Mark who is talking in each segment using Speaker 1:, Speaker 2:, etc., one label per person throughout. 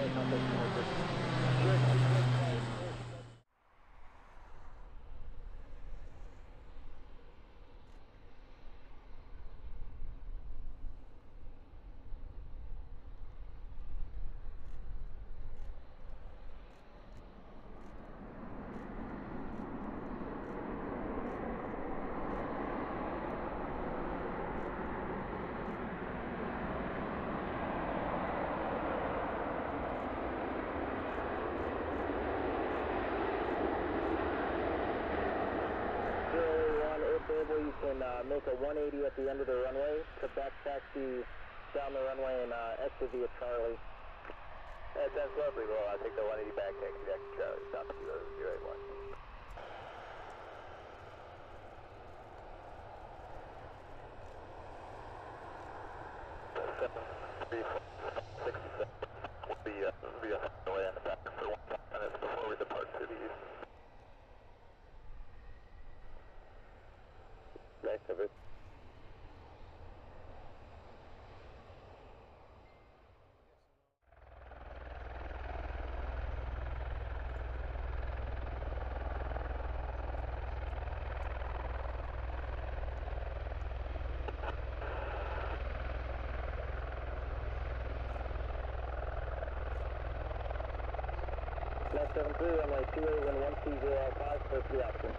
Speaker 1: like how they can work this. Available, you can uh, make a 180 at the end of the runway to back taxi down the runway and uh, exit via Charlie.
Speaker 2: That sounds lovely. Well, I'll take the 180 back taxi back to Charlie. Stop at 081. Seven, three, four, six, seven. We'll be, uh, we'll be on the way in the back for one minutes before we depart to the east. of it.
Speaker 1: Left 73, runway 28 and 130 for three options.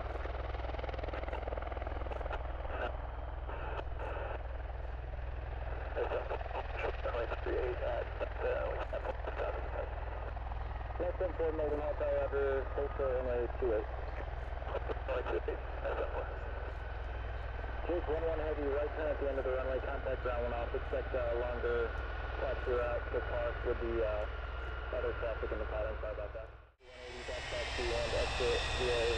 Speaker 1: 10-4 Molden Hawkeye, Roger, Coastal MA 28. Jake 1-1 Heavy, right turn at the end of the runway, contact ground one off. Expect uh, longer capture out to park with the uh, other traffic in the pattern. Sorry about that. 180 back to land, exit 080.